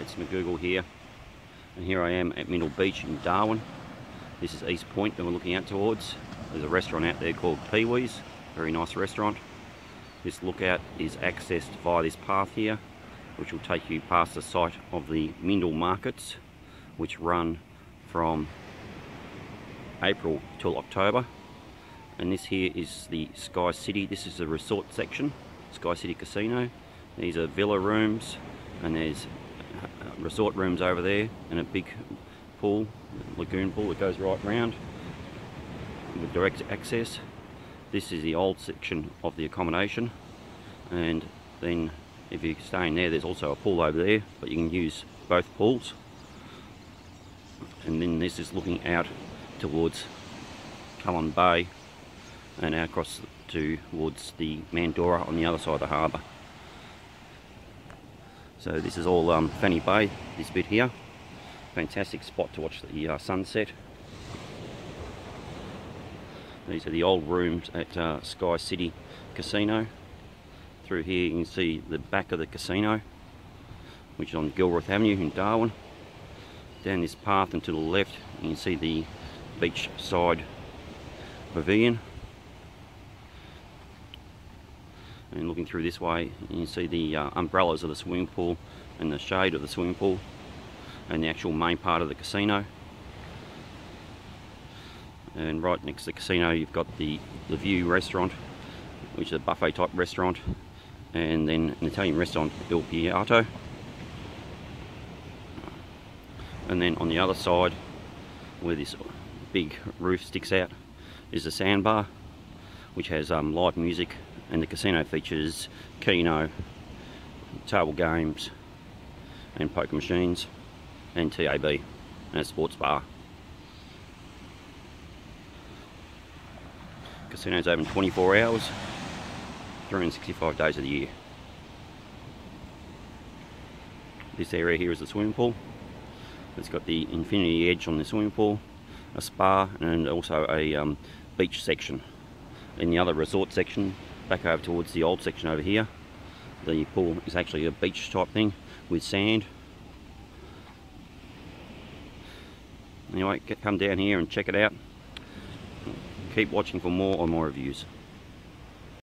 It's Macgoogle here, and here I am at Mindil Beach in Darwin. This is East Point that we're looking out towards. There's a restaurant out there called Pee Wee's, very nice restaurant. This lookout is accessed via this path here, which will take you past the site of the Mindil markets, which run from April till October. And this here is the Sky City, this is the resort section, Sky City Casino. These are villa rooms, and there's Uh, resort rooms over there and a big pool, lagoon pool that goes right round with direct access. This is the old section of the accommodation and then if you're staying there there's also a pool over there but you can use both pools and then this is looking out towards Cullen Bay and out across towards the Mandorah on the other side of the harbour. So this is all um, Fanny Bay, this bit here. Fantastic spot to watch the uh, sunset. These are the old rooms at uh, Sky City Casino. Through here you can see the back of the casino, which is on Gilruth Avenue in Darwin. Down this path and to the left you can see the beachside pavilion and looking through this way you see the uh, umbrellas of the swimming pool and the shade of the swimming pool and the actual main part of the casino. And right next to the casino you've got the the view restaurant which is a buffet type restaurant and then an Italian restaurant Il Piatto. And then on the other side where this big roof sticks out is the sandbar which has um, live music and the casino features keno, table games and poker machines and TAB and a sports bar. Casino's open 24 hours, 365 days of the year. This area here is the swimming pool. It's got the infinity edge on the swimming pool, a spa and also a um, beach section. In the other resort section back over towards the old section over here. The pool is actually a beach type thing with sand. Anyway, come down here and check it out. Keep watching for more or more reviews.